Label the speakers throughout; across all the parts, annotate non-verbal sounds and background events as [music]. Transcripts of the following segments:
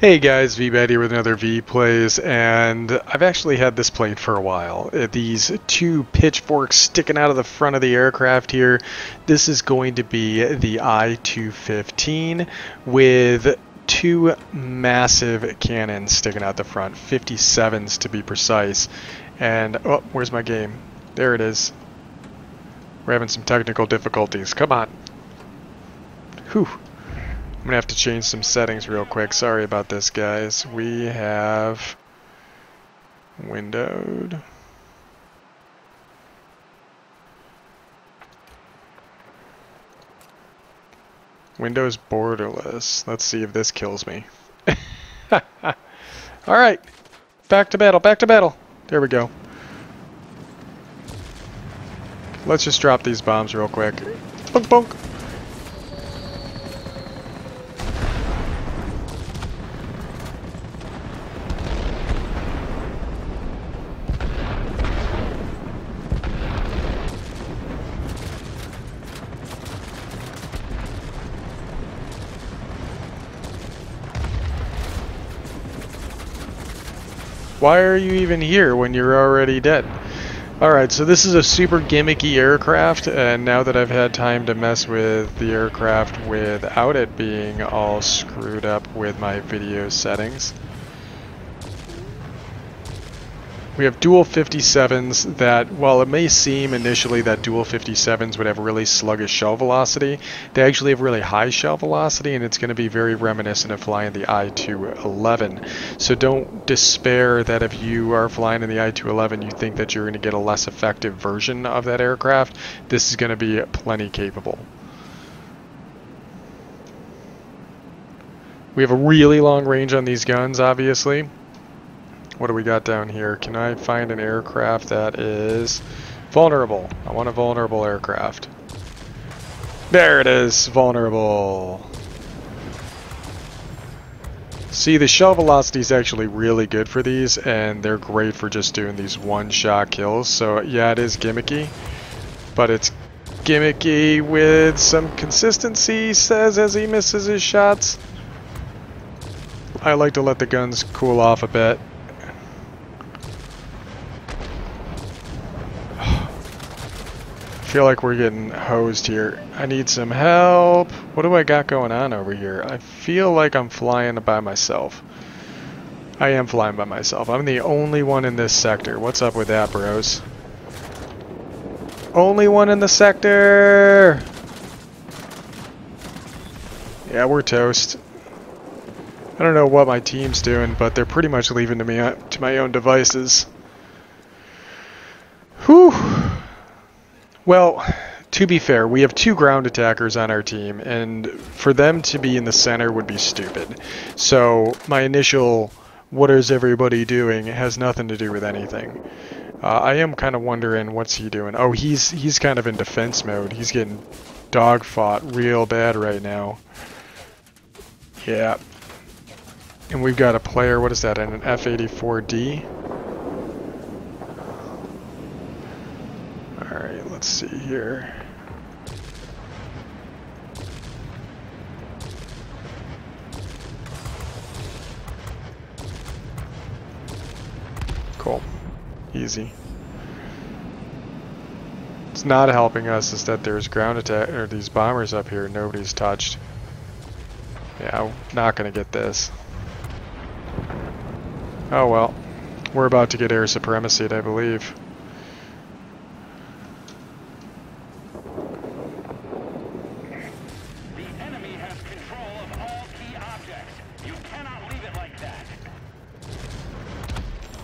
Speaker 1: Hey guys, Veebat here with another Veeplays, and I've actually had this plate for a while. Uh, These two pitchforks sticking out of the front of the aircraft here. This is going to be the I-215 with two massive cannons sticking out the front, 57s to be precise. And, oh, where's my game? There it is. We're having some technical difficulties. Come on. Whew. I'm gonna have to change some settings real quick. Sorry about this, guys. We have windowed. Windows borderless. Let's see if this kills me. [laughs] Alright. Back to battle, back to battle. There we go. Let's just drop these bombs real quick. Bunk bunk. Why are you even here when you're already dead? Alright, so this is a super gimmicky aircraft, and now that I've had time to mess with the aircraft without it being all screwed up with my video settings, we have dual 57s that, while it may seem initially that dual 57s would have really sluggish shell velocity, they actually have really high shell velocity and it's going to be very reminiscent of flying the I-211. So don't despair that if you are flying in the I-211 you think that you're going to get a less effective version of that aircraft. This is going to be plenty capable. We have a really long range on these guns, obviously. What do we got down here? Can I find an aircraft that is vulnerable? I want a vulnerable aircraft. There it is, vulnerable. See, the shell velocity is actually really good for these, and they're great for just doing these one-shot kills. So yeah, it is gimmicky, but it's gimmicky with some consistency, says as he misses his shots. I like to let the guns cool off a bit. Feel like we're getting hosed here. I need some help. What do I got going on over here? I feel like I'm flying by myself. I am flying by myself. I'm the only one in this sector. What's up with that, bros? Only one in the sector! Yeah, we're toast. I don't know what my team's doing, but they're pretty much leaving to me uh, to my own devices. Whew! Well, to be fair, we have two ground attackers on our team, and for them to be in the center would be stupid. So my initial, what is everybody doing, has nothing to do with anything. Uh, I am kind of wondering what's he doing. Oh, he's he's kind of in defense mode. He's getting dog fought real bad right now. Yeah. And we've got a player, what is that, an F-84D? Alright, let's see here. Cool. Easy. It's not helping us is that there's ground attack or these bombers up here nobody's touched. Yeah, I'm not gonna get this. Oh well. We're about to get air supremacy, I believe.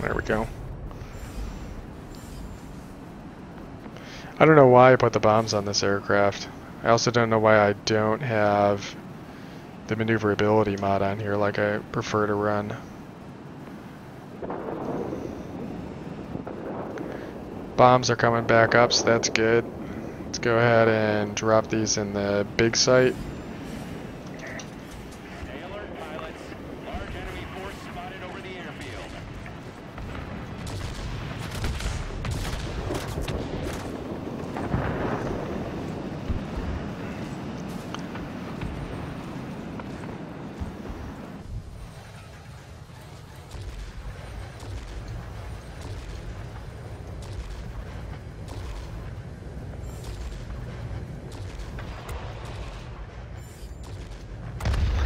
Speaker 1: There we go. I don't know why I put the bombs on this aircraft. I also don't know why I don't have the maneuverability mod on here like I prefer to run. Bombs are coming back up, so that's good. Let's go ahead and drop these in the big site.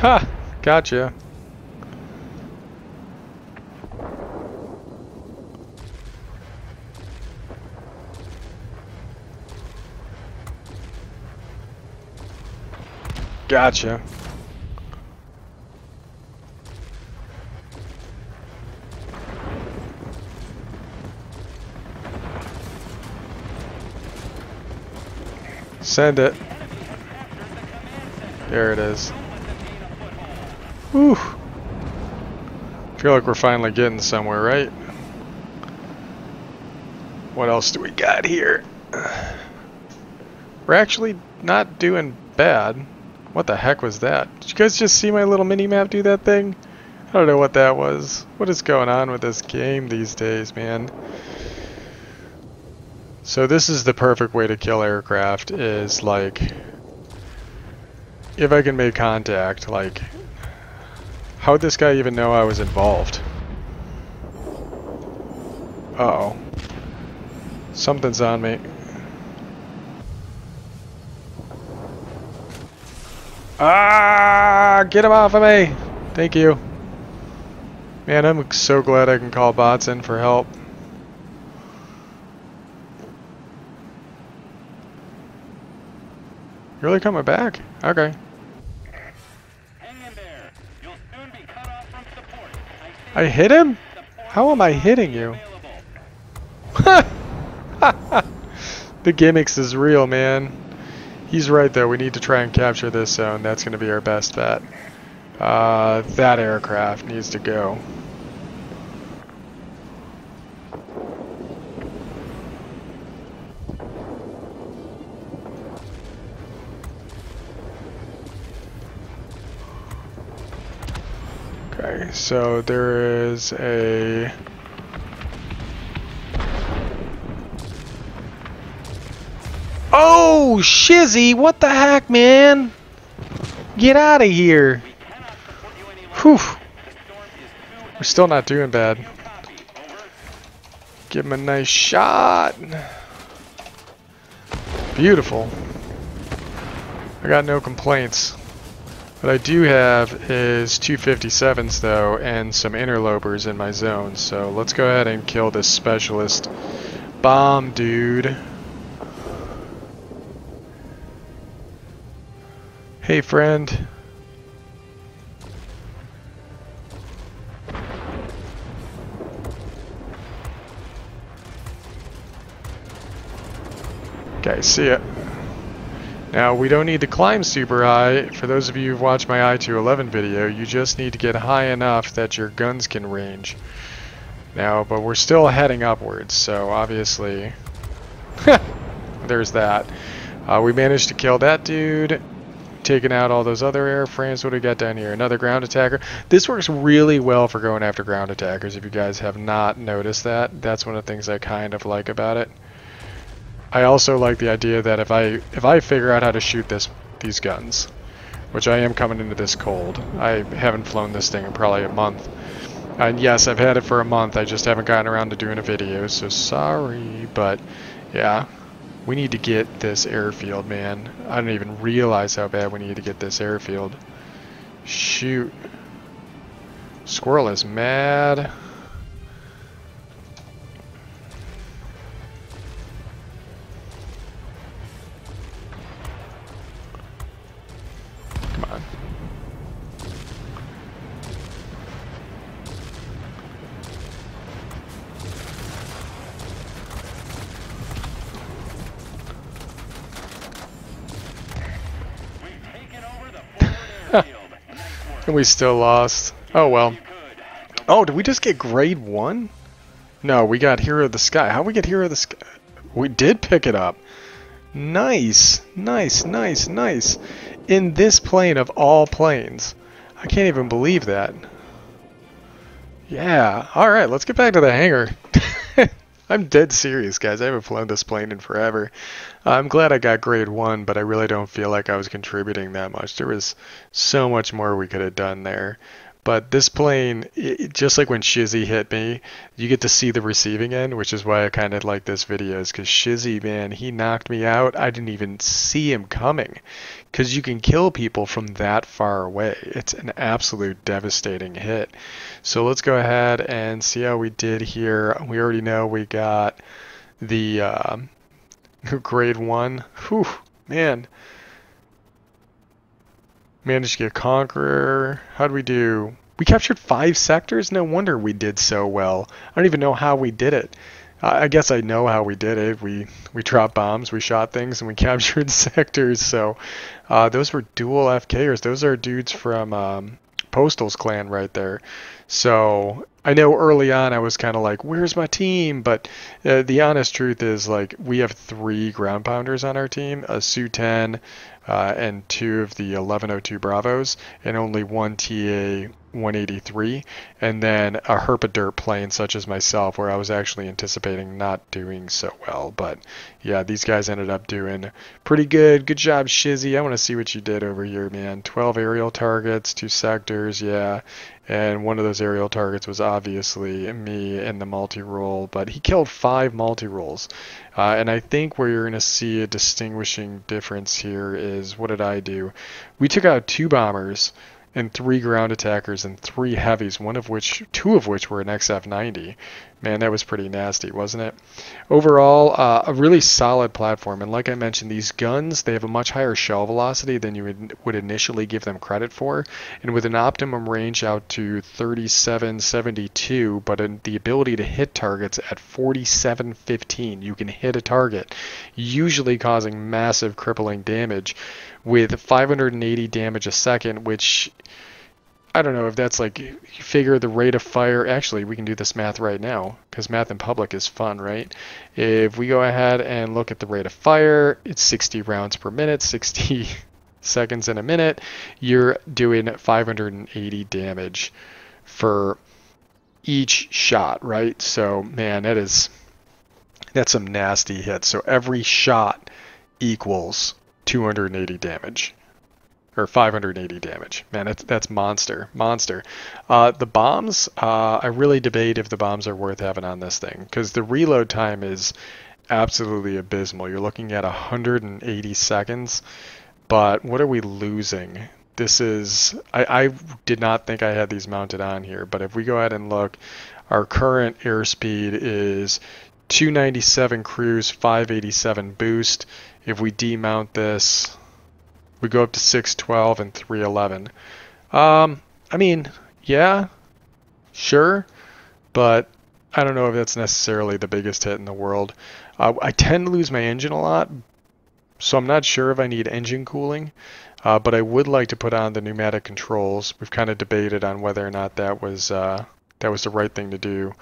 Speaker 1: Ha! Gotcha. Gotcha. Send it. There it is. Whew. Feel like we're finally getting somewhere, right? What else do we got here? We're actually not doing bad. What the heck was that? Did you guys just see my little mini-map do that thing? I don't know what that was. What is going on with this game these days, man? So this is the perfect way to kill aircraft, is like... If I can make contact, like... How'd this guy even know I was involved? Uh oh Something's on me. Ah! Get him off of me! Thank you. Man, I'm so glad I can call bots in for help. Really coming back? Okay. I hit him? How am I hitting you? [laughs] the gimmicks is real, man. He's right though, we need to try and capture this zone. That's going to be our best bet. Uh, that aircraft needs to go. So there is a... Oh, shizzy! What the heck, man? Get out of here! Whew. We're still not doing bad. Give him a nice shot. Beautiful. I got no complaints. What I do have is 257s though and some interlopers in my zone. So let's go ahead and kill this specialist bomb dude. Hey friend. Okay, see ya. Now, we don't need to climb super high. For those of you who've watched my I-211 video, you just need to get high enough that your guns can range. Now, but we're still heading upwards, so obviously... [laughs] there's that. Uh, we managed to kill that dude, taking out all those other airframes. What do we got down here? Another ground attacker. This works really well for going after ground attackers, if you guys have not noticed that. That's one of the things I kind of like about it. I also like the idea that if I if I figure out how to shoot this these guns, which I am coming into this cold. I haven't flown this thing in probably a month. And yes, I've had it for a month. I just haven't gotten around to doing a video, so sorry. But yeah, we need to get this airfield, man. I don't even realize how bad we need to get this airfield. Shoot. Squirrel is mad. And we still lost. Oh well. Oh, did we just get grade 1? No, we got Hero of the Sky. How we get Hero of the Sky? We did pick it up. Nice, nice, nice, nice. In this plane of all planes. I can't even believe that. Yeah, alright, let's get back to the hangar. [laughs] I'm dead serious, guys. I haven't flown this plane in forever. I'm glad I got grade 1, but I really don't feel like I was contributing that much. There was so much more we could have done there. But this plane, it, just like when Shizzy hit me, you get to see the receiving end, which is why I kind of like this video, is because Shizzy, man, he knocked me out. I didn't even see him coming. Because you can kill people from that far away. It's an absolute devastating hit. So let's go ahead and see how we did here. We already know we got the uh, [laughs] grade 1. Whew, man. Managed to get Conqueror. How'd we do? We captured five sectors? No wonder we did so well. I don't even know how we did it. I guess I know how we did it. We we dropped bombs, we shot things, and we [laughs] captured sectors. So uh, those were dual FKers. Those are dudes from um, Postal's clan right there. So I know early on I was kind of like, "Where's my team?" But uh, the honest truth is, like, we have three ground pounders on our team: a Su-10, uh, and two of the 1102 Bravos, and only one TA 183, and then a Herpaderp plane such as myself, where I was actually anticipating not doing so well. But yeah, these guys ended up doing pretty good. Good job, Shizzy. I want to see what you did over here, man. 12 aerial targets, two sectors, yeah. And one of those aerial targets was obviously me in the multi-role, but he killed five multi-roles. Uh, and I think where you're going to see a distinguishing difference here is what did I do? We took out two bombers and three ground attackers and three heavies, one of which, two of which were an XF90. Man, that was pretty nasty, wasn't it? Overall, uh, a really solid platform. And like I mentioned, these guns, they have a much higher shell velocity than you would, would initially give them credit for. And with an optimum range out to 3772, but in the ability to hit targets at 4715, you can hit a target, usually causing massive crippling damage with 580 damage a second, which I don't know if that's like, you figure the rate of fire, actually we can do this math right now, because math in public is fun, right? If we go ahead and look at the rate of fire, it's 60 rounds per minute, [laughs] 60 seconds in a minute, you're doing 580 damage for each shot, right? So man, that is, that's some nasty hits. So every shot equals 280 damage or 580 damage. Man, that's that's monster, monster. Uh, the bombs, uh, I really debate if the bombs are worth having on this thing because the reload time is absolutely abysmal. You're looking at 180 seconds, but what are we losing? This is I, I did not think I had these mounted on here, but if we go ahead and look, our current airspeed is 297 cruise, 587 boost. If we demount this, we go up to 612 and 311. Um, I mean, yeah, sure, but I don't know if that's necessarily the biggest hit in the world. Uh, I tend to lose my engine a lot, so I'm not sure if I need engine cooling, uh, but I would like to put on the pneumatic controls. We've kind of debated on whether or not that was uh, that was the right thing to do.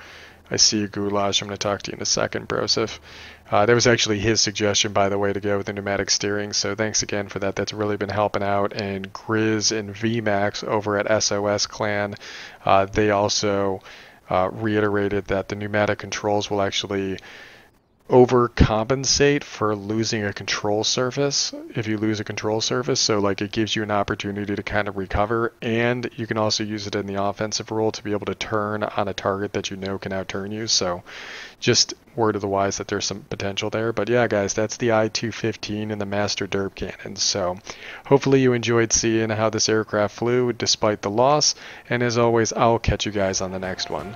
Speaker 1: I see you, Goulash. I'm going to talk to you in a second, Broseph. Uh, that was actually his suggestion, by the way, to go with the pneumatic steering. So thanks again for that. That's really been helping out. And Grizz and VMAX over at SOS Clan, uh, they also uh, reiterated that the pneumatic controls will actually overcompensate for losing a control surface if you lose a control surface. So like it gives you an opportunity to kind of recover and you can also use it in the offensive role to be able to turn on a target that you know can outturn you. So just word of the wise that there's some potential there. But yeah guys that's the i-215 and the master derp cannon. So hopefully you enjoyed seeing how this aircraft flew despite the loss. And as always i'll catch you guys on the next one